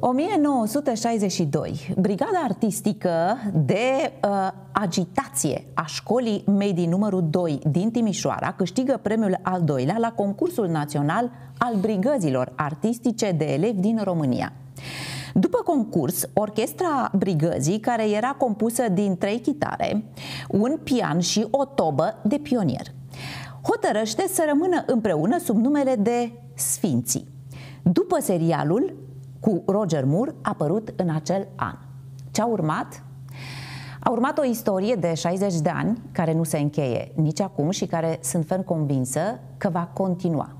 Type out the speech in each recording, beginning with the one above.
1962, Brigada Artistică de uh, Agitație a școlii medii numărul 2 din Timișoara câștigă premiul al doilea la concursul național al brigăzilor artistice de elevi din România. După concurs, orchestra brigăzii, care era compusă din trei chitare, un pian și o tobă de pionier, hotărăște să rămână împreună sub numele de Sfinții. După serialul cu Roger Moore apărut în acel an. Ce a urmat? A urmat o istorie de 60 de ani care nu se încheie nici acum și care sunt ferm convinsă că va continua.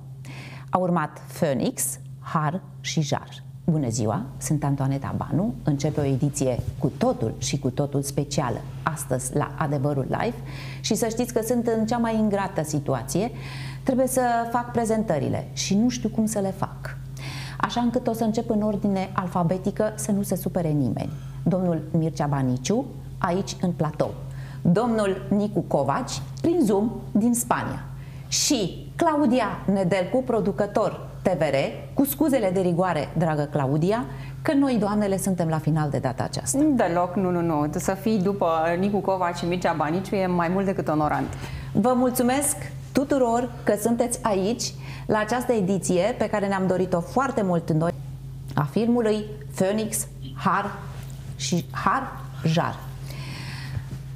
A urmat Phoenix, Har și Jar. Bună ziua, sunt Antoaneta Banu, începe o ediție cu totul și cu totul specială astăzi la Adevărul Live și să știți că sunt în cea mai ingrată situație, trebuie să fac prezentările și nu știu cum să le fac așa încât o să încep în ordine alfabetică să nu se supere nimeni. Domnul Mircea Baniciu, aici în platou. Domnul Nicu Covaci, prin Zoom, din Spania. Și Claudia Nedelcu, producător TVR, cu scuzele de rigoare, dragă Claudia, că noi, doamnele, suntem la final de data aceasta. Deloc, nu, nu, nu. Să fii după Nicu Covaci și Mircea Baniciu e mai mult decât onorant. Vă mulțumesc tuturor că sunteți aici la această ediție pe care ne-am dorit-o foarte mult noi a filmului Phoenix, Har și Har Jar.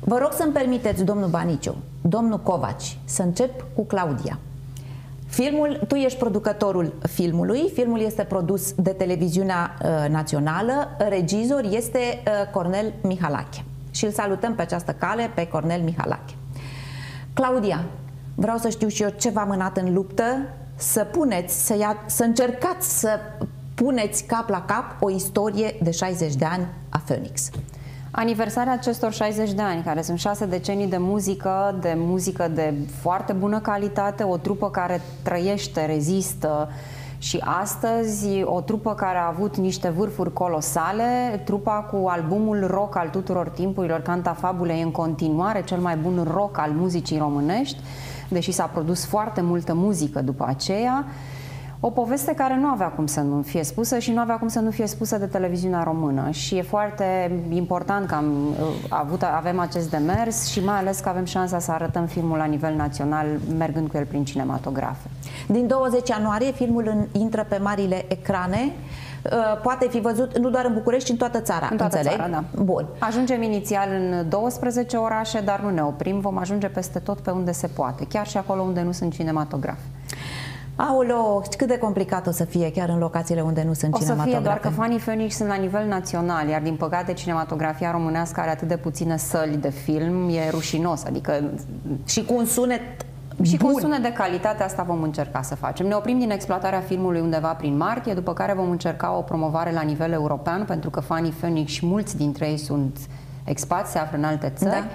Vă rog să-mi permiteți, domnul Baniciu, domnul Covaci, să încep cu Claudia. Filmul, tu ești producătorul filmului, filmul este produs de televiziunea uh, națională, regizor este uh, Cornel Mihalache. Și îl salutăm pe această cale pe Cornel Mihalache. Claudia, vreau să știu și eu ce v-a mânat în luptă să puneți, să, ia, să încercați să puneți cap la cap o istorie de 60 de ani a Phoenix. Aniversarea acestor 60 de ani, care sunt șase decenii de muzică, de muzică de foarte bună calitate, o trupă care trăiește, rezistă. Și astăzi o trupă care a avut niște vârfuri colosale, trupa cu albumul rock al tuturor timpurilor, Canta Fabule, e în continuare cel mai bun rock al muzicii românești deși s-a produs foarte multă muzică după aceea, o poveste care nu avea cum să nu fie spusă și nu avea cum să nu fie spusă de televiziunea română și e foarte important că am uh, avut, avem acest demers și mai ales că avem șansa să arătăm filmul la nivel național mergând cu el prin cinematografe. Din 20 ianuarie filmul intră pe marile ecrane Uh, poate fi văzut nu doar în București, ci în toată țara. În toată înțeleg? țara, da. Bun. Ajungem inițial în 12 orașe, dar nu ne oprim. Vom ajunge peste tot pe unde se poate, chiar și acolo unde nu sunt cinematografe. Aoleo, cât de complicat o să fie chiar în locațiile unde nu sunt o cinematografe. O să fie doar că fanii Phoenix sunt la nivel național, iar din păcate cinematografia românească are atât de puține săli de film, e rușinos, adică... Și cu un sunet și cu sunet de calitate asta vom încerca să facem. Ne oprim din exploatarea filmului undeva prin martie, după care vom încerca o promovare la nivel european, pentru că fanii Phoenix și mulți dintre ei sunt expați, se află în alte țări. Da.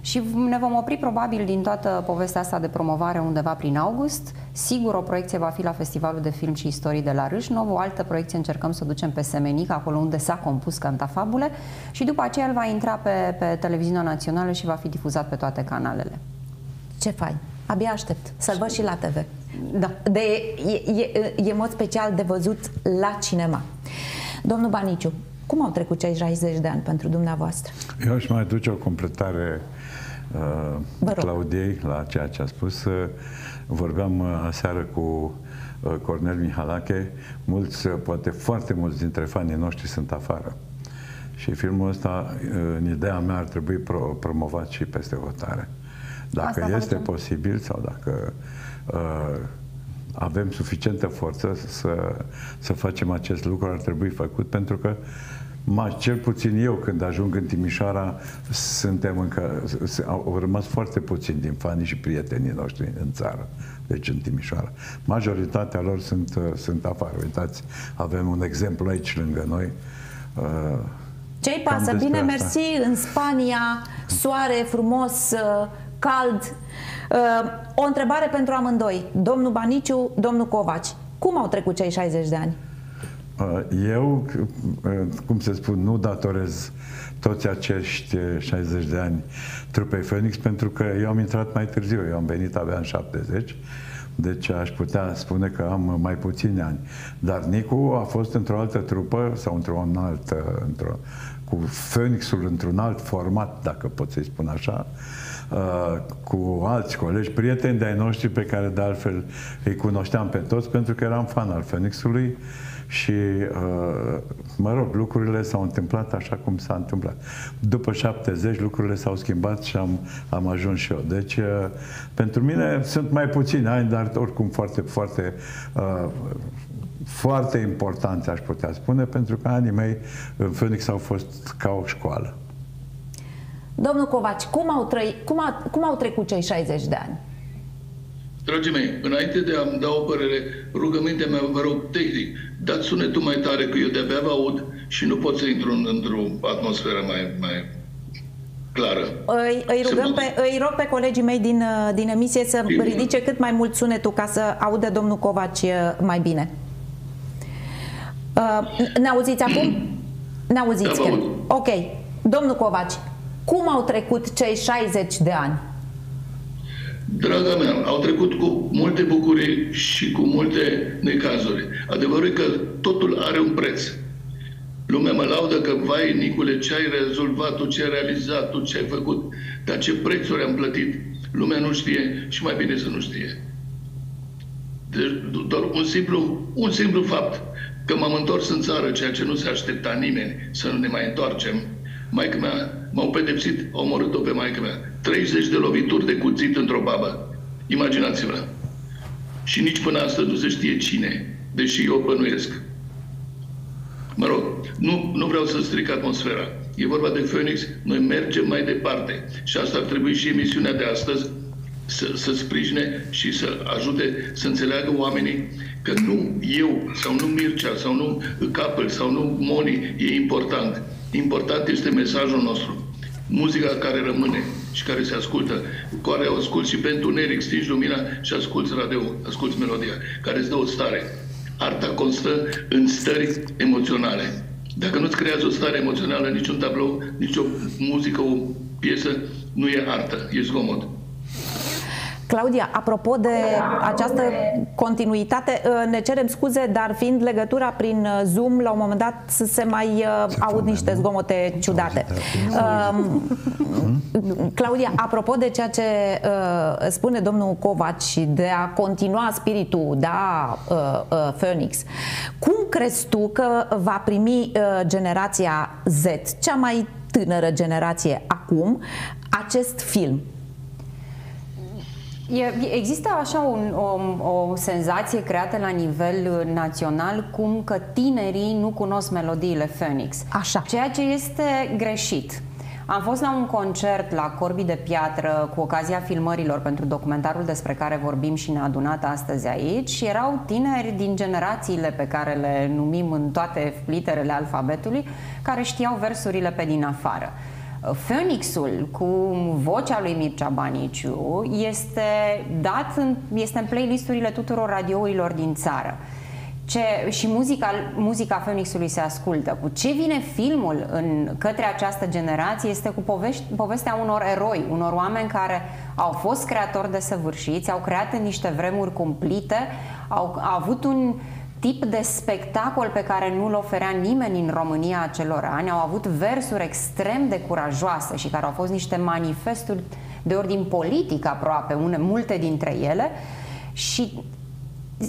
Și ne vom opri probabil din toată povestea asta de promovare undeva prin august. Sigur, o proiecție va fi la Festivalul de Film și Istorii de la Râșnov, o altă proiecție încercăm să o ducem pe Semenic, acolo unde s-a compus Cantafabule și după aceea el va intra pe, pe televiziunea națională și va fi difuzat pe toate canalele. Ce fain! Abia aștept să-l văd și la TV. Da. De, e, e, e mod special de văzut la cinema. Domnul Baniciu, cum au trecut cei 60 de ani pentru dumneavoastră? Eu aș mai duce o completare uh, Claudiei la ceea ce a spus. Uh, vorbeam uh, aseară cu uh, Cornel Mihalache. Mulți, uh, poate foarte mulți dintre fanii noștri sunt afară. Și filmul ăsta, uh, în ideea mea, ar trebui pro- promovat și peste hotare. Dacă Asta este facem. posibil sau dacă uh, avem suficientă forță să, să facem acest lucru, ar trebui făcut, pentru că mai cel puțin eu, când ajung în Timișoara, suntem încă, au rămas foarte puțini din fanii și prietenii noștri în țară, deci în Timișoara. Majoritatea lor sunt, uh, sunt afară. Uitați, avem un exemplu aici lângă noi. Uh, Ce-i pasă? Bine, asta. mersi, în Spania, soare frumos, uh, cald. Uh, o întrebare pentru amândoi. Domnul Baniciu, domnul Covaci. Cum au trecut cei 60 de ani? Eu, cum se spun, nu datorez toți acești 60 de ani trupei Phoenix pentru că eu am intrat mai târziu, eu am venit abia în 70 deci aș putea spune că am mai puțini ani. Dar Nicu a fost într-o altă trupă sau într-o altă, într-o, cu Phoenixul într-un alt format, dacă pot să-i spun așa, uh, cu alți colegi, prieteni de-ai noștri pe care de altfel îi cunoșteam pe toți pentru că eram fan al Phoenixului și, uh, mă rog, lucrurile s-au întâmplat așa cum s-a întâmplat. După 70, lucrurile s-au schimbat și am, am ajuns și eu. Deci, uh, pentru mine sunt mai puțini ani, dar oricum foarte, foarte uh, foarte importanți, aș putea spune, pentru că anii mei în Phoenix au fost ca o școală. Domnul Covaci, cum au, trăi, cum, a, cum au trecut cei 60 de ani? Dragii mei, înainte de a-mi da o părere, rugămintea mea, vă rog, tehnic, dați sunetul mai tare, că eu de-abia vă aud și nu pot să intru într-o atmosferă mai, mai clară. Îi, îi, rugăm pe, îi rog pe colegii mei din, din emisie să Bine. ridice cât mai mult sunetul ca să audă domnul Covaci mai bine. Uh, ne auziți acum? Ne auziți? Da, ok. Domnul Covaci, cum au trecut cei 60 de ani? Draga mea, au trecut cu multe bucurii și cu multe necazuri. Adevărul e că totul are un preț. Lumea mă laudă că, vai, Nicule, ce ai rezolvat, tu ce ai realizat, tu ce ai făcut, dar ce prețuri am plătit. Lumea nu știe și mai bine să nu știe. Deci, doar un simplu, un simplu fapt, că m-am întors în țară, ceea ce nu se aștepta nimeni să nu ne mai întoarcem. Maica mea m-au pedepsit, au omorât-o pe maica mea. 30 de lovituri de cuțit într-o babă. Imaginați-vă. Și nici până astăzi nu se știe cine, deși eu bănuiesc. Mă rog, nu, nu vreau să stric atmosfera. E vorba de Phoenix, noi mergem mai departe. Și asta ar trebui și emisiunea de astăzi să, să sprijine și să ajute să înțeleagă oamenii că nu eu sau nu Mircea sau nu Capel sau nu Moni e important. Important este mesajul nostru. Muzica care rămâne și care se ascultă, cu care o asculti și pentru întuneric, stingi lumina și asculti radio, asculti melodia, care îți dă o stare. Arta constă în stări emoționale. Dacă nu-ți creează o stare emoțională, niciun tablou, nicio muzică, o piesă, nu e artă, e zgomot. Claudia, apropo de această continuitate, uh, ne cerem scuze, dar fiind legătura prin uh, Zoom, la un moment dat să se mai uh, aud niște zgomote ciudate. Um, Claudia, apropo de ceea ce spune domnul Covaci de a continua spiritul, da, Phoenix, cum crezi tu că va primi generația Z, cea mai tânără generație acum, acest film? E, există așa un, o, o senzație creată la nivel național cum că tinerii nu cunosc melodiile Phoenix. Așa. Ceea ce este greșit. Am fost la un concert la Corbi de Piatră cu ocazia filmărilor pentru documentarul despre care vorbim și ne-a adunat astăzi aici și erau tineri din generațiile pe care le numim în toate literele alfabetului care știau versurile pe din afară. Phoenixul cu vocea lui Mircea Baniciu este dat în, este în playlisturile tuturor radiourilor din țară. Ce, și muzica, muzica Phoenixului se ascultă. Cu ce vine filmul în, către această generație este cu povești, povestea unor eroi, unor oameni care au fost creatori de săvârșiți, au creat în niște vremuri cumplite, au, au avut un, uh, tip de spectacol pe care nu-l oferea nimeni în România acelor ani. Au avut versuri extrem de curajoase și care au fost niște manifesturi de ordin politic aproape, une, multe dintre ele și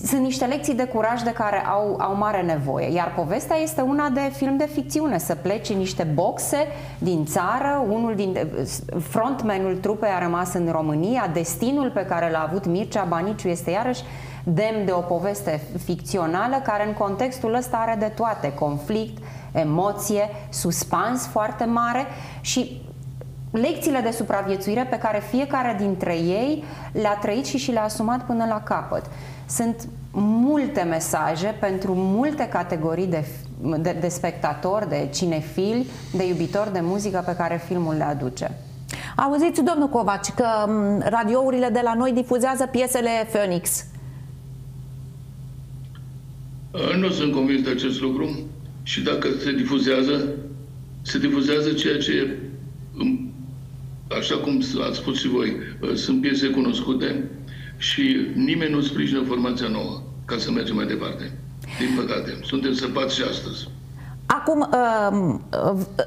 sunt niște lecții de curaj de care au, au mare nevoie. Iar povestea este una de film de ficțiune, să plece niște boxe din țară, unul din frontmanul trupei a rămas în România, destinul pe care l-a avut Mircea Baniciu este iarăși demn de o poveste ficțională care în contextul ăsta are de toate, conflict, emoție, suspans foarte mare și lecțiile de supraviețuire pe care fiecare dintre ei le-a trăit și și le-a asumat până la capăt. Sunt multe mesaje pentru multe categorii de, de, de spectatori, de cinefili, de iubitori de muzică pe care filmul le aduce. Auziți, domnul Covaci, că radiourile de la noi difuzează piesele Phoenix. Nu sunt convins de acest lucru și dacă se difuzează, se difuzează ceea ce, așa cum ați spus și voi, sunt piese cunoscute și nimeni nu sprijină formația nouă ca să mergem mai departe. Din păcate, suntem săpați și astăzi. Acum, um,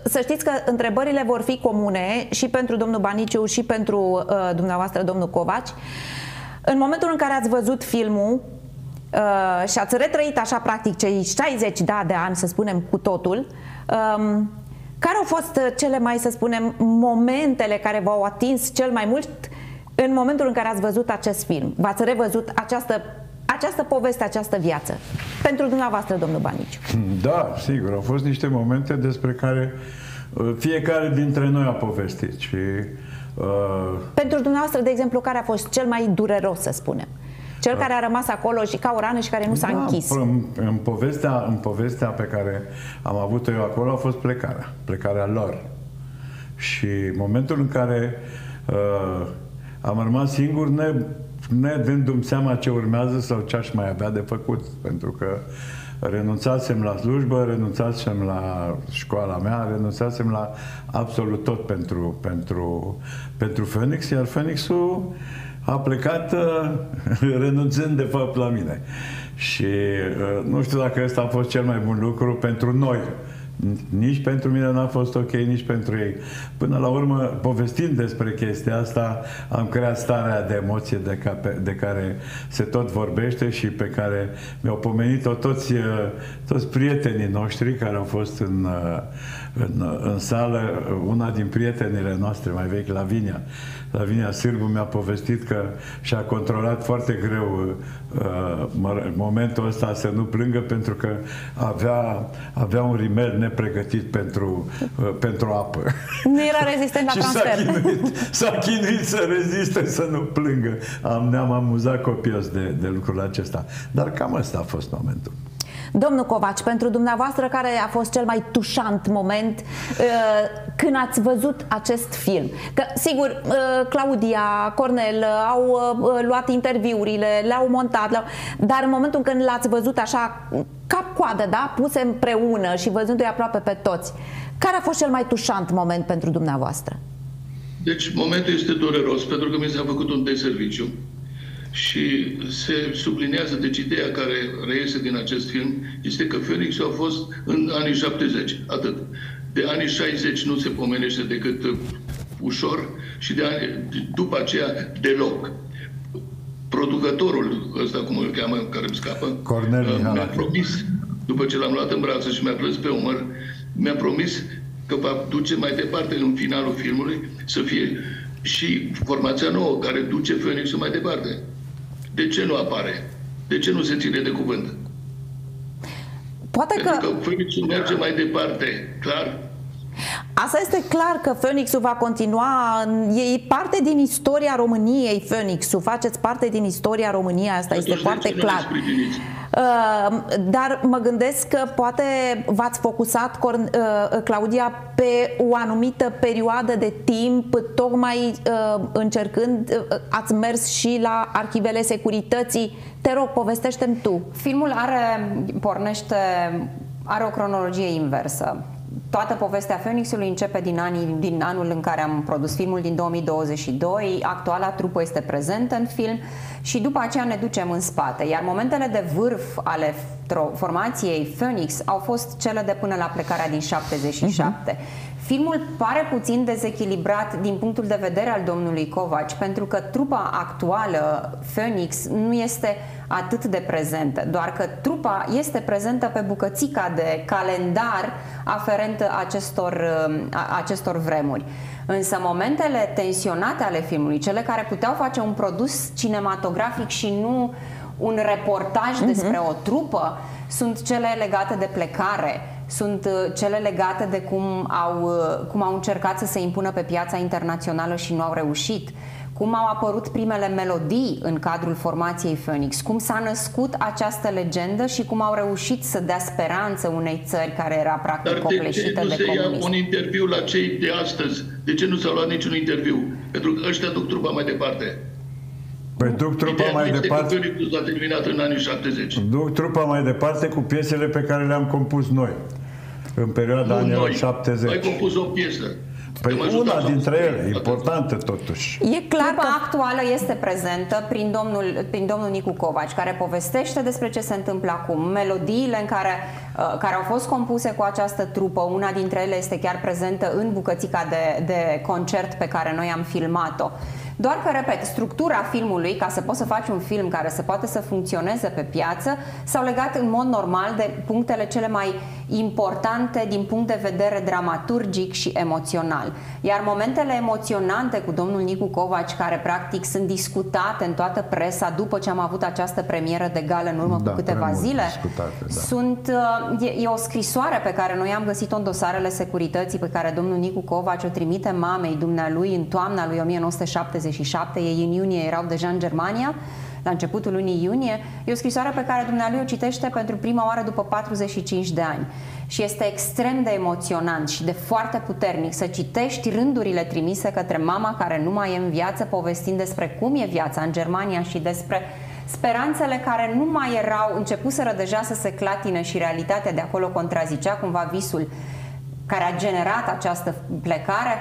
să știți că întrebările vor fi comune și pentru domnul Baniciu și pentru uh, dumneavoastră, domnul Covaci. În momentul în care ați văzut filmul uh, și ați retrăit așa practic cei 60 da, de ani, să spunem, cu totul, um, care au fost cele mai, să spunem, momentele care v-au atins cel mai mult în momentul în care ați văzut acest film? V-ați revăzut această această poveste, această viață? Pentru dumneavoastră, domnul Baniciu. Da, sigur, au fost niște momente despre care uh, fiecare dintre noi a povestit și uh... Pentru dumneavoastră, de exemplu, care a fost cel mai dureros, să spunem? Cel care a rămas acolo și ca o rană și care nu s-a da, închis. În, în, povestea, în povestea pe care am avut-o eu acolo a fost plecarea, plecarea lor. Și momentul în care uh, am rămas singur, ne ne dându-mi seama ce urmează sau ce aș mai avea de făcut, pentru că renunțasem la slujbă, renunțasem la școala mea, renunțasem la absolut tot pentru, pentru, pentru Phoenix, iar Phoenixul a plecat uh, renunțând de fapt la mine. Și uh, nu știu dacă ăsta a fost cel mai bun lucru pentru noi, nici pentru mine n-a fost ok, nici pentru ei. Până la urmă, povestind despre chestia asta, am creat starea de emoție de, ca, de care se tot vorbește și pe care mi-au pomenit-o toți, toți prietenii noștri care au fost în, în, în sală. Una din prietenile noastre mai vechi, Lavinia, Lavinia Sârbu mi-a povestit că și-a controlat foarte greu uh, momentul ăsta să nu plângă pentru că avea, avea un rimel nepregătit pentru, uh, pentru apă. Nu era rezistent la transfer. S-a chinuit, s-a chinuit să reziste, să nu plângă. Am, ne-am amuzat copios de, de lucrul acesta. Dar cam ăsta a fost momentul. Domnul Covaci, pentru dumneavoastră, care a fost cel mai tușant moment uh, când ați văzut acest film? Că, sigur, uh, Claudia, Cornel uh, au uh, luat interviurile, le-au montat, le-au... dar în momentul când l-ați văzut așa, cap-coadă, da? puse împreună și văzându-i aproape pe toți, care a fost cel mai tușant moment pentru dumneavoastră? Deci, momentul este dureros, pentru că mi s-a făcut un deserviciu și se sublinează, deci ideea care reiese din acest film este că Phoenix a fost în anii 70, atât. De anii 60 nu se pomenește decât uh, ușor și de ani, după aceea deloc. Producătorul ăsta, cum îl cheamă, care îmi scapă, Cornel uh, mi-a promis, după ce l-am luat în brațe și mi-a plâns pe umăr, mi-a promis că va duce mai departe în finalul filmului să fie și formația nouă care duce Phoenix mai departe. De ce nu apare? De ce nu se ține de cuvânt? Poate Pentru că... că Phoenixul merge mai departe, clar. Asta este clar că Phoenixul va continua, e parte din istoria României, Phoenixul, faceți parte din istoria României, asta Atunci este foarte clar. Uh, dar mă gândesc că poate v-ați focusat, uh, Claudia, pe o anumită perioadă de timp, tocmai uh, încercând, ați mers și la arhivele securității. Te rog, povestește-mi tu. Filmul are, pornește, are o cronologie inversă toată povestea Phoenixului începe din, anii, din anul în care am produs filmul, din 2022. Actuala trupă este prezentă în film și după aceea ne ducem în spate. Iar momentele de vârf ale formației Phoenix au fost cele de până la plecarea din 77. Uh-huh. Filmul pare puțin dezechilibrat din punctul de vedere al domnului Covaci, pentru că trupa actuală, Phoenix, nu este atât de prezentă, doar că trupa este prezentă pe bucățica de calendar aferent acestor, acestor vremuri. Însă momentele tensionate ale filmului, cele care puteau face un produs cinematografic și nu un reportaj uh-huh. despre o trupă, sunt cele legate de plecare, sunt uh, cele legate de cum au, uh, cum au încercat să se impună pe piața internațională și nu au reușit, cum au apărut primele melodii în cadrul formației Phoenix, cum s-a născut această legendă și cum au reușit să dea speranță unei țări care era practic Dar copleșită de, de, de comunism. Ia un interviu la cei de astăzi? De ce nu s-a luat niciun interviu? Pentru că ăștia duc trupa mai departe. Păi duc trupa mai departe. S-a terminat în anii 70. Duc trupa mai departe cu piesele pe care le-am compus noi în perioada nu anilor noi. 70. Ai compus o piesă. Păi una dintre ele, importantă totuși. E clar Trupa că actuală este prezentă prin domnul, prin domnul Nicu Covaci, care povestește despre ce se întâmplă acum, melodiile în care, uh, care au fost compuse cu această trupă, una dintre ele este chiar prezentă în bucățica de, de concert pe care noi am filmat-o. Doar că, repet, structura filmului, ca să poți să faci un film care să poate să funcționeze pe piață, s-au legat în mod normal de punctele cele mai importante din punct de vedere dramaturgic și emoțional. Iar momentele emoționante cu domnul Nicu Covaci, care practic sunt discutate în toată presa după ce am avut această premieră de gală în urmă da, cu câteva zile, da. sunt, uh, e, e o scrisoare pe care noi am găsit-o în dosarele securității pe care domnul Nicu Covaci o trimite mamei dumnealui în toamna lui 1977, ei în iunie erau deja în Germania, la începutul lunii iunie. E o scrisoare pe care dumnealui o citește pentru prima oară după 45 de ani. Și este extrem de emoționant și de foarte puternic să citești rândurile trimise către mama care nu mai e în viață, povestind despre cum e viața în Germania și despre speranțele care nu mai erau, începuseră deja să se clatine și realitatea de acolo contrazicea cumva visul care a generat această plecare,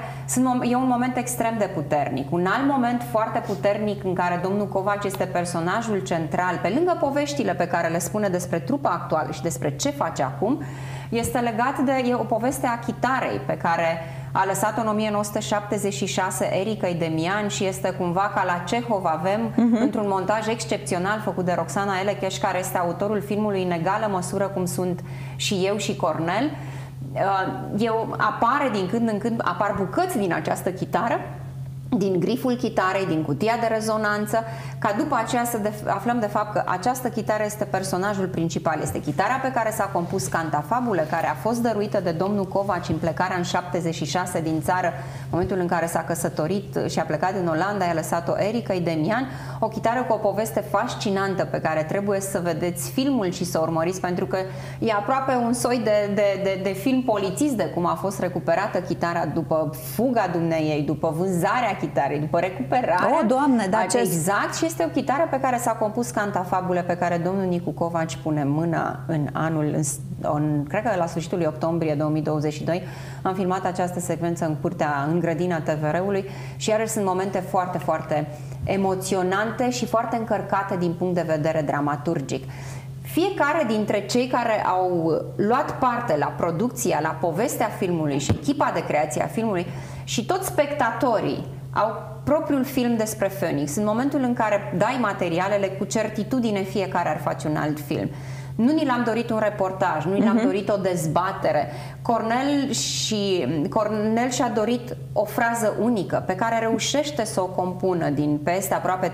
e un moment extrem de puternic. Un alt moment foarte puternic în care domnul Covaci este personajul central, pe lângă poveștile pe care le spune despre trupa actuală și despre ce face acum, este legat de e o poveste a chitarei pe care a lăsat-o în 1976 Erica Idemian și este cumva ca la Cehov avem uh-huh. într-un montaj excepțional făcut de Roxana Elecheș, care este autorul filmului în egală măsură cum sunt și eu și Cornel. Uh, eu apare din când în când, apar bucăți din această chitară din griful chitarei, din cutia de rezonanță, ca după aceea să de, aflăm de fapt că această chitară este personajul principal. Este chitara pe care s-a compus Cantafabule, care a fost dăruită de domnul Covaci în plecarea în 76 din țară, momentul în care s-a căsătorit și a plecat în Olanda, i-a lăsat-o Erica Idemian, o chitară cu o poveste fascinantă pe care trebuie să vedeți filmul și să urmăriți, pentru că e aproape un soi de, de, de, de film polițist de cum a fost recuperată chitara după fuga dumneiei, după vânzarea chitarei, după recuperarea. O, Doamne, da, ce... Exact, și este o chitară pe care s-a compus cantafabule, pe care domnul Nicu Covaci pune mâna în anul, în, în, cred că la sfârșitul octombrie 2022, am filmat această secvență în curtea, în grădina TVR-ului și iarăși sunt momente foarte, foarte emoționante și foarte încărcate din punct de vedere dramaturgic. Fiecare dintre cei care au luat parte la producția, la povestea filmului și echipa de creație a filmului și toți spectatorii au propriul film despre Phoenix, în momentul în care dai materialele, cu certitudine fiecare ar face un alt film. Nu ni l-am dorit un reportaj, nu ni l-am uh-huh. dorit o dezbatere. Cornel și Cornel și-a dorit o frază unică pe care reușește să o compună din peste aproape,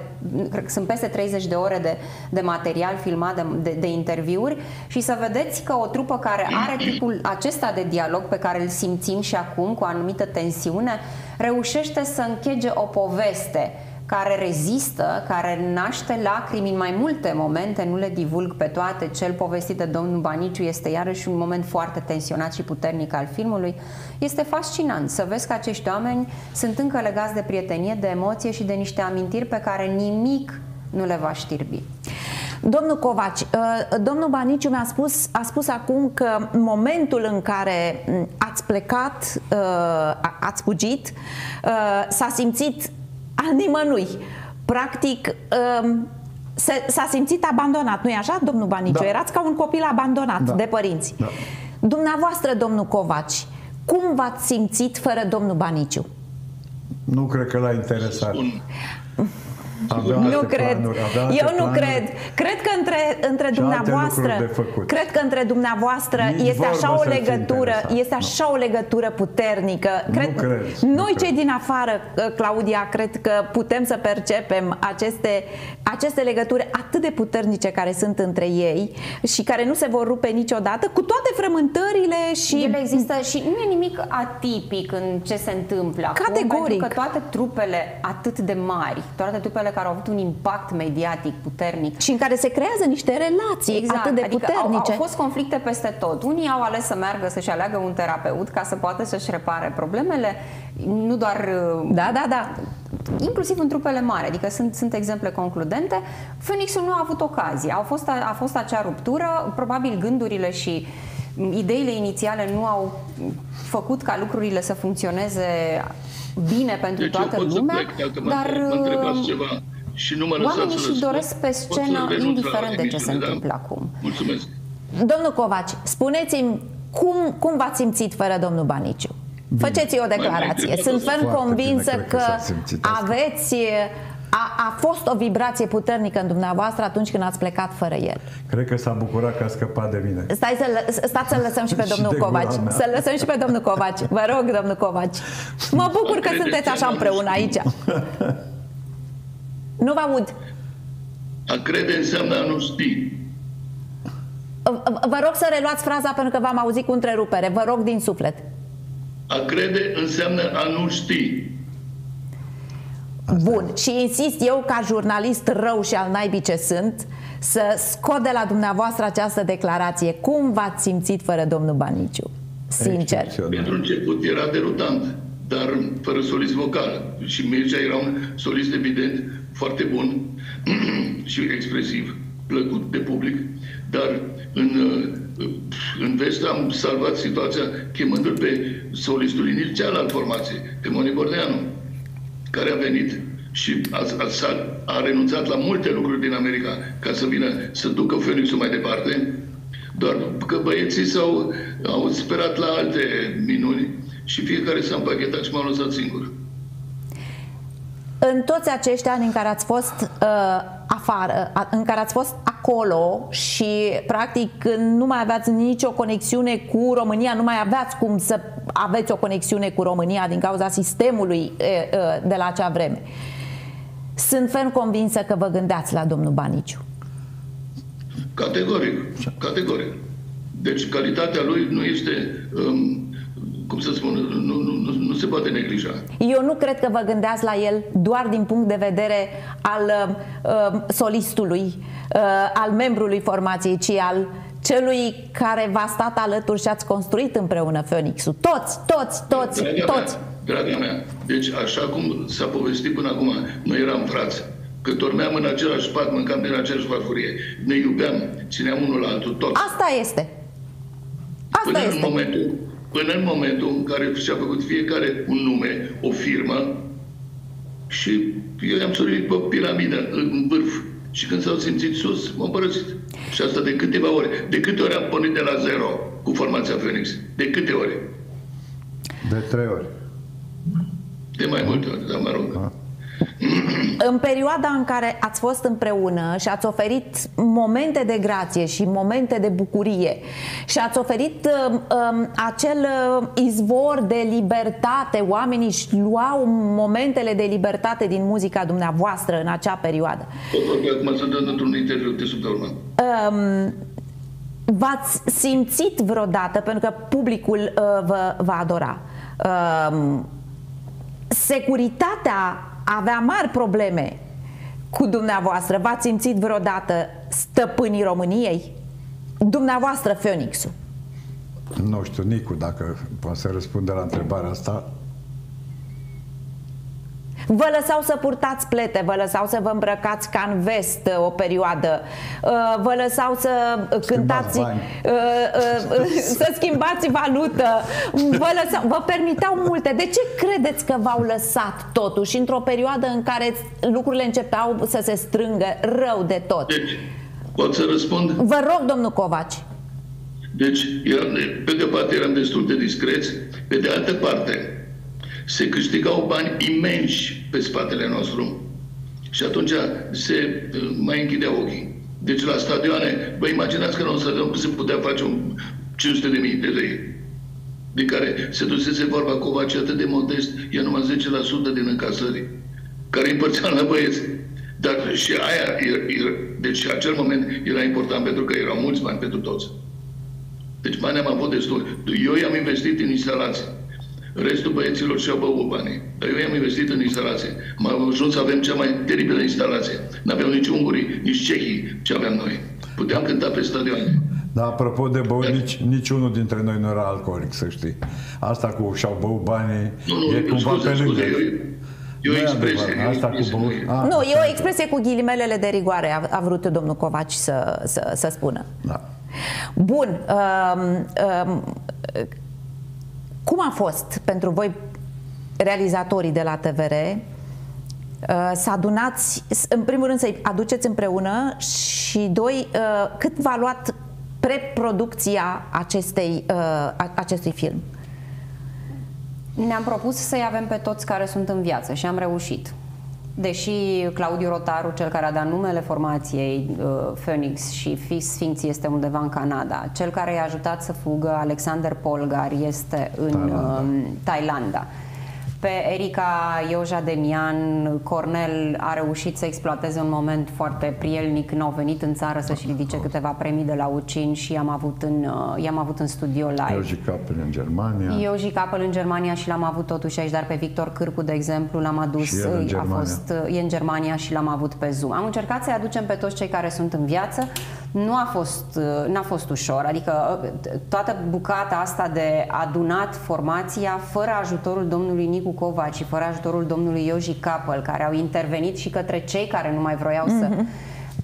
cred că sunt peste 30 de ore de, de material filmat, de, de, de interviuri și să vedeți că o trupă care are tipul acesta de dialog pe care îl simțim și acum cu o anumită tensiune, reușește să închege o poveste care rezistă, care naște lacrimi în mai multe momente, nu le divulg pe toate, cel povestit de domnul Baniciu este iarăși un moment foarte tensionat și puternic al filmului. Este fascinant să vezi că acești oameni sunt încă legați de prietenie, de emoție și de niște amintiri pe care nimic nu le va știrbi. Domnul Covaci, uh, domnul Baniciu mi-a spus, a spus acum că momentul în care ați plecat, uh, ați fugit, uh, s-a simțit al nimănui. Practic, um, s-a simțit abandonat, nu-i așa, domnul Baniciu? Da. Erați ca un copil abandonat da. de părinți. Da. Dumneavoastră, domnul Covaci, cum v-ați simțit fără domnul Baniciu? Nu cred că l-a interesat. Avea nu cred. Planuri, Eu nu planuri. cred. Cred că între, între dumneavoastră, cred că între dumneavoastră Nici este așa o legătură, este așa nu. o legătură puternică. Cred, nu cred. Noi nu cei cred. din afară, Claudia, cred că putem să percepem aceste aceste legături atât de puternice care sunt între ei și care nu se vor rupe niciodată, cu toate frământările și... Ele există și nu e nimic atipic în ce se întâmplă Categoric. Acum, pentru că toate trupele atât de mari, toate trupele care au avut un impact mediatic puternic și în care se creează niște relații exact, atât de adică puternice. Au, au fost conflicte peste tot. Unii au ales să meargă să-și aleagă un terapeut ca să poată să-și repare problemele, nu doar da, da, da inclusiv în trupele mari, adică sunt, sunt exemple concludente, Phoenixul nu a avut ocazie. A fost, a, a fost acea ruptură, probabil gândurile și ideile inițiale nu au făcut ca lucrurile să funcționeze bine pentru deci toată lumea, plec, dar mă ceva și nu mă oamenii și doresc pe scenă indiferent de ce se da? întâmplă acum. Mulțumesc. Domnul Covaci, spuneți-mi cum, cum v-ați simțit fără domnul Baniciu? Faceți o declarație. Sunt ferm convinsă că, că aveți a, a fost o vibrație puternică în dumneavoastră atunci când ați plecat fără el. Cred că s-a bucurat că a scăpat de mine. Stai să, stați să lăsăm și pe domnul și Covaci. Să lăsăm și pe domnul Covaci. Vă rog, domnul Covaci. Mă bucur că sunteți așa împreună aici. Nu vă aud. A crede înseamnă a nu ști. Vă rog să reluați fraza pentru că v-am auzit cu întrerupere. Vă rog din suflet. A crede înseamnă a nu ști. Bun. Și insist eu, ca jurnalist rău și al naibii ce sunt, să scot de la dumneavoastră această declarație. Cum v-ați simțit fără domnul Baniciu? Sincer. Pentru început era derutant, dar fără solist vocal. Și Mircea era un solist evident foarte bun și expresiv, plăcut de public, dar în, în vest am salvat situația chemându-l pe solistul inițial al formației, pe Moni Bordeanu care a venit și a, a, a renunțat la multe lucruri din America ca să vină să ducă Phoenix-ul mai departe, doar că băieții s-au au sperat la alte minuni și fiecare s-a împachetat și m-a lăsat singur. În toți acești ani în care ați fost uh, afară, în care ați fost acolo și practic nu mai aveați nicio conexiune cu România, nu mai aveați cum să aveți o conexiune cu România din cauza sistemului de la acea vreme. Sunt ferm convinsă că vă gândeați la domnul Baniciu. Categoric, categoric. Deci calitatea lui nu este um, cum să spun, nu, nu, nu, nu se poate neglija. Eu nu cred că vă gândeați la el doar din punct de vedere al uh, solistului, uh, al membrului formației, ci al celui care v-a stat alături și ați construit împreună Phoenix-ul. Toți, toți, toți, draga toți. Mea, draga mea, deci așa cum s-a povestit până acum, noi eram frați, că dormeam în același pat, mâncam din aceeași farfurie, ne iubeam, țineam unul la altul, tot. Asta este. Asta până este. În momentul, până în momentul în care și-a făcut fiecare un nume, o firmă, și eu i-am sorit pe piramidă, în vârf. Și când s-au simțit sus, m-au părăsit. Și asta de câteva ore. De câte ori am pornit de la zero cu formația Phoenix? De câte ori? De trei ori. De mai multe ori, dar mă rog. A. În perioada în care ați fost împreună și ați oferit momente de grație și momente de bucurie și ați oferit uh, uh, acel uh, izvor de libertate, oamenii își luau momentele de libertate din muzica dumneavoastră în acea perioadă. Acum sunt într-un interviu de um, V-ați simțit vreodată, pentru că publicul uh, vă va adora, uh, securitatea avea mari probleme cu dumneavoastră. V-ați simțit vreodată stăpânii României? Dumneavoastră, Phoenix-ul. Nu știu, Nicu, dacă poate să răspunde la întrebarea asta. Vă lăsau să purtați plete, vă lăsau să vă îmbrăcați ca în vest uh, o perioadă, uh, vă lăsau să cântați, uh, să schimbați valută, vă, lăsau, vă permiteau multe. De ce credeți că v-au lăsat totuși într-o perioadă în care lucrurile începeau să se strângă rău de tot? Deci, pot să răspund? Vă rog, domnul Covaci. Deci, eram, pe de o parte eram destul de discreți, pe de altă parte, se câștigau bani imensi pe spatele nostru și atunci se uh, mai închidea ochii. Deci la stadioane, vă imaginați că la un stadion se putea face un 500 de mii de lei, de care se dusese vorba Covaci atât de modest, e numai 10% din încasării, care împărțeam la băieți. Dar și aia, deci acel moment era important pentru că erau mulți bani pentru toți. Deci bani am avut destul. Eu i-am investit în instalații. Restul băieților și-au băut banii. Dar eu i-am investit în instalație. Am ajuns să avem cea mai teribilă instalație. N-aveau nici ungurii, nici cehii ce aveam noi. Puteam cânta pe stadioane. Da, apropo de băut, nici, nici unul dintre noi nu era alcoolic, să știi. Asta cu și-au băut banii nu, nu, e cumva scuze, pe lângă. Scuze, eu, E o expresie. Asta cu ah, nu, e o expresie cu ghilimelele de rigoare, a, a vrut domnul Covaci să, să, să spună. Da. Bun. Um, um, cum a fost pentru voi, realizatorii de la TVR, uh, să adunați, în primul rând să-i aduceți împreună și doi, uh, cât v-a luat preproducția acestei, uh, acestui film? Ne-am propus să-i avem pe toți care sunt în viață și am reușit. Deși Claudiu Rotaru, cel care a dat numele formației uh, Phoenix și Sfinx este undeva în Canada, cel care i-a ajutat să fugă, Alexander Polgar, este în Thailanda. Uh, Thailanda. Pe Erica Ioja Demian, Cornel a reușit să exploateze un moment foarte prielnic, n-au venit în țară să-și ridice câteva premii de la UCIN și i-am avut în, uh, i-am avut în studio live. Ioji Capel în Germania. Ioji Capel în Germania și l-am avut totuși aici, dar pe Victor Cârcu, de exemplu, l-am adus, și el în uh, a fost, uh, e în Germania și l-am avut pe Zoom. Am încercat să-i aducem pe toți cei care sunt în viață, nu a fost, n-a fost ușor, adică toată bucata asta de adunat formația fără ajutorul domnului Nicu Covaci și fără ajutorul domnului Ioji Capel, care au intervenit și către cei care nu mai vroiau mm-hmm. să mhm.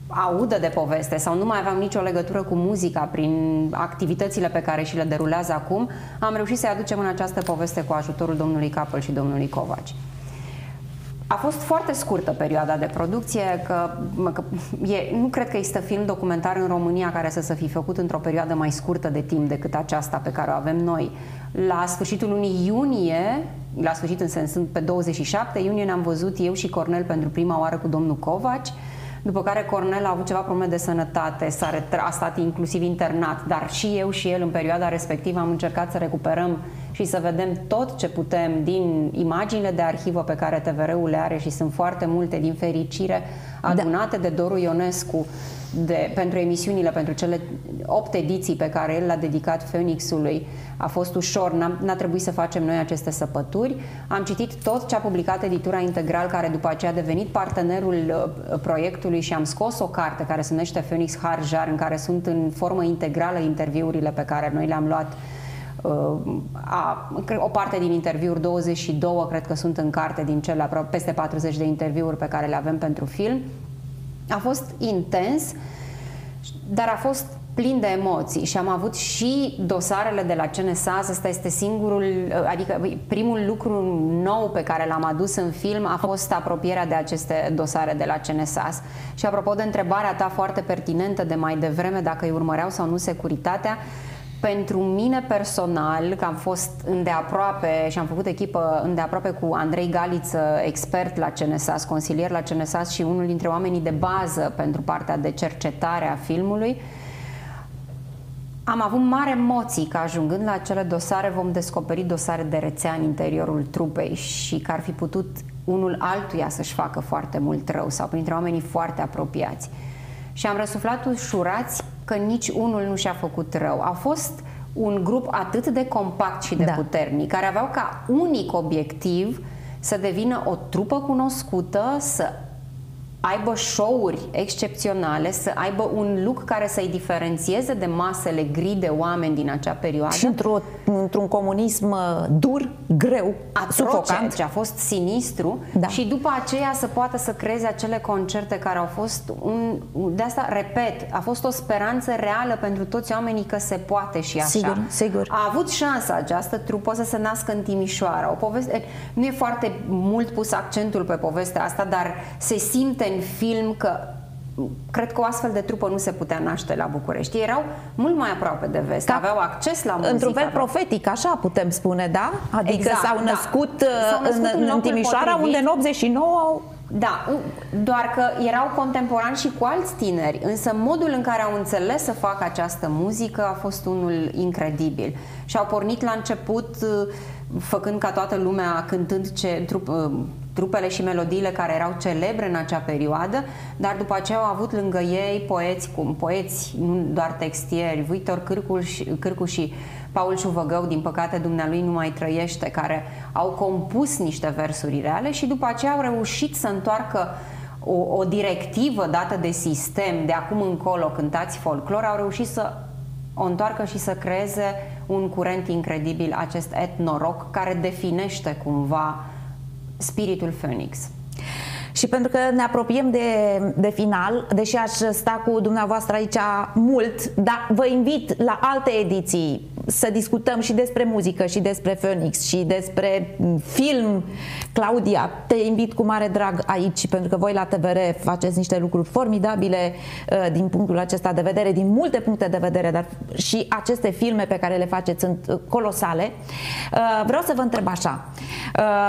audă de poveste sau nu mai aveam nicio legătură cu muzica prin activitățile pe care și le derulează acum, am reușit să-i aducem în această poveste cu ajutorul domnului Capel și domnului Covaci. A fost foarte scurtă perioada de producție, că, că e, nu cred că există film documentar în România care să se fi făcut într-o perioadă mai scurtă de timp decât aceasta pe care o avem noi. La sfârșitul lunii iunie, la sfârșit în sens, pe 27 iunie ne-am văzut eu și Cornel pentru prima oară cu domnul Covaci, după care Cornel a avut ceva probleme de sănătate, s-a retra, a stat inclusiv internat, dar și eu și el în perioada respectivă am încercat să recuperăm și să vedem tot ce putem din imaginile de arhivă pe care TVR-ul le are și sunt foarte multe, din fericire, adunate da. de Doru Ionescu de, pentru emisiunile, pentru cele opt ediții pe care el le-a dedicat Phoenixului. A fost ușor, n-a, n-a trebuit să facem noi aceste săpături. Am citit tot ce a publicat editura integral, care după aceea a devenit partenerul uh, proiectului și am scos o carte care se numește Phoenix Harjar, în care sunt în formă integrală interviurile pe care noi le-am luat uh, a, o parte din interviuri, 22 cred că sunt în carte din cele peste 40 de interviuri pe care le avem pentru film. A fost intens, dar a fost plin de emoții și am avut și dosarele de la CNSAS, ăsta este singurul, adică primul lucru nou pe care l-am adus în film a fost apropierea de aceste dosare de la CNSAS. Și apropo de întrebarea ta foarte pertinentă de mai devreme, dacă îi urmăreau sau nu securitatea, pentru mine personal, că am fost îndeaproape și am făcut echipă îndeaproape cu Andrei Galiță, expert la CNSAS, consilier la CNSAS și unul dintre oamenii de bază pentru partea de cercetare a filmului, am avut mare emoții că ajungând la acele dosare vom descoperi dosare de rețea în interiorul trupei și că ar fi putut unul altuia să-și facă foarte mult rău sau printre oamenii foarte apropiați. Și am răsuflat ușurați că nici unul nu și-a făcut rău. A fost un grup atât de compact și de da. puternic, care aveau ca unic obiectiv să devină o trupă cunoscută, să aibă show-uri excepționale, să aibă un look care să-i diferențieze de masele gri de oameni din acea perioadă. Și într-o, într-un comunism uh, dur, greu, Atroce, sufocant. ce a fost sinistru da. și după aceea să poată să creeze acele concerte care au fost un, de asta, repet, a fost o speranță reală pentru toți oamenii că se poate și așa. Sigur, sigur. A avut șansa această trupă să se nască în Timișoara. O poveste, nu e foarte mult pus accentul pe povestea asta, dar se simte în film că cred că o astfel de trupă nu se putea naște la București. Erau mult mai aproape de vest, da. aveau acces la muzică. Într-un fel profetic, așa putem spune, da? Adică exact, s-au născut, da. S-au născut în, în, în Timișoara, potrivit. unde în 89 da, doar că erau contemporani și cu alți tineri, însă modul în care au înțeles să facă această muzică a fost unul incredibil. Și au pornit la început făcând ca toată lumea cântând ce, trup, trupele și melodiile care erau celebre în acea perioadă, dar după aceea au avut lângă ei poeți, cum poeți, nu doar textieri, Victor Cârcu și, Cârcu și Paul Șuvăgău, din păcate dumnealui nu mai trăiește, care au compus niște versuri reale și după aceea au reușit să întoarcă o, o directivă dată de sistem, de acum încolo cântați folclor, au reușit să o întoarcă și să creeze un curent incredibil, acest etnorock, care definește cumva Spiritul Phoenix. Și pentru că ne apropiem de, de final, deși aș sta cu dumneavoastră aici mult, dar vă invit la alte ediții să discutăm și despre muzică și despre Phoenix și despre film. Claudia, te invit cu mare drag aici pentru că voi la TVR faceți niște lucruri formidabile uh, din punctul acesta de vedere, din multe puncte de vedere, dar și aceste filme pe care le faceți sunt uh, colosale. Uh, vreau să vă întreb așa.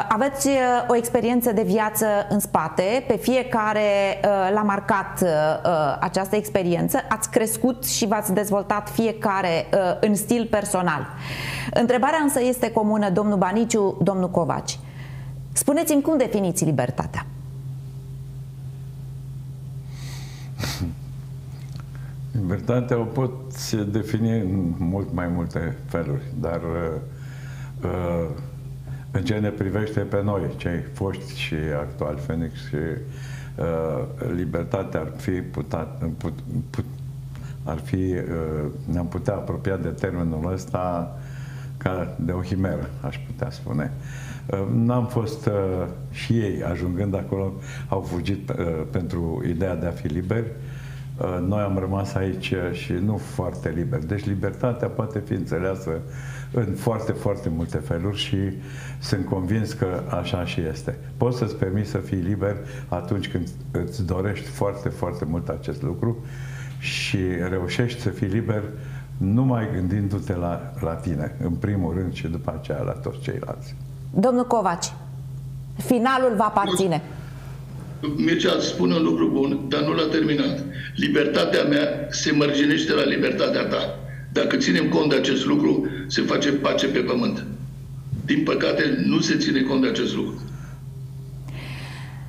Aveți o experiență de viață în spate, pe fiecare l-a marcat această experiență, ați crescut și v-ați dezvoltat fiecare în stil personal personal. Întrebarea însă este comună, domnul Baniciu, domnul Covaci. Spuneți-mi cum definiți libertatea? Libertatea o pot defini în mult mai multe feluri, dar uh, uh, în ce ne privește pe noi, cei foști și actuali Phoenix și uh, libertatea ar fi putat, put, put, ar fi, uh, ne-am putea apropia de termenul ăsta ca de o himeră, aș putea spune. Uh, n-am fost uh, și ei, ajungând acolo, au fugit pentru ideea de a fi liberi. Noi am rămas aici și nu foarte liberi. Deci libertatea poate fi înțeleasă în foarte, foarte multe feluri și sunt convins că așa și este. Poți să-ți permiți să fii liber atunci când îți dorești foarte, foarte mult acest lucru și reușești să fii liber numai gândindu-te la, la tine, în primul rând și după aceea la toți ceilalți. Domnul Covaci, finalul va aparține. Mircea spune un lucru bun, dar nu l-a terminat. Libertatea mea se mărginește la libertatea ta. Dacă ținem cont de acest lucru, se face pace pe pământ. Din păcate, nu se ține cont de acest lucru.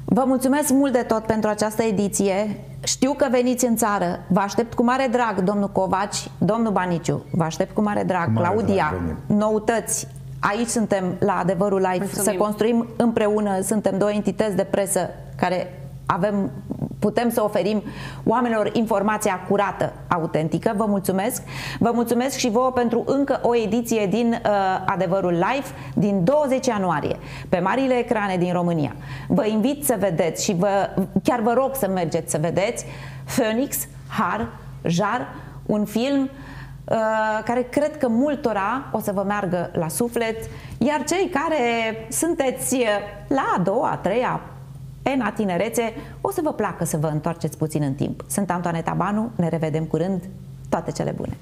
Vă mulțumesc mult de tot pentru această ediție. Știu că veniți în țară. Vă aștept cu mare drag, domnul Covaci, domnul Baniciu. Vă aștept cu mare drag. Cu mare Claudia, drag, noutăți. Aici suntem la Adevărul Live Mulțumim. să construim împreună. Suntem două entități de presă care avem, putem să oferim oamenilor informația curată, autentică. Vă mulțumesc. Vă mulțumesc și vouă pentru încă o ediție din uh, Adevărul Live din 20 ianuarie pe marile ecrane din România. Vă invit să vedeți și vă, chiar vă rog să mergeți să vedeți Phoenix, Har, Jar, un film uh, care cred că multora o să vă meargă la suflet, iar cei care sunteți la a doua, a treia, Ena Tinerețe, o să vă placă să vă întoarceți puțin în timp. Sunt Antoaneta Banu, ne revedem curând, toate cele bune!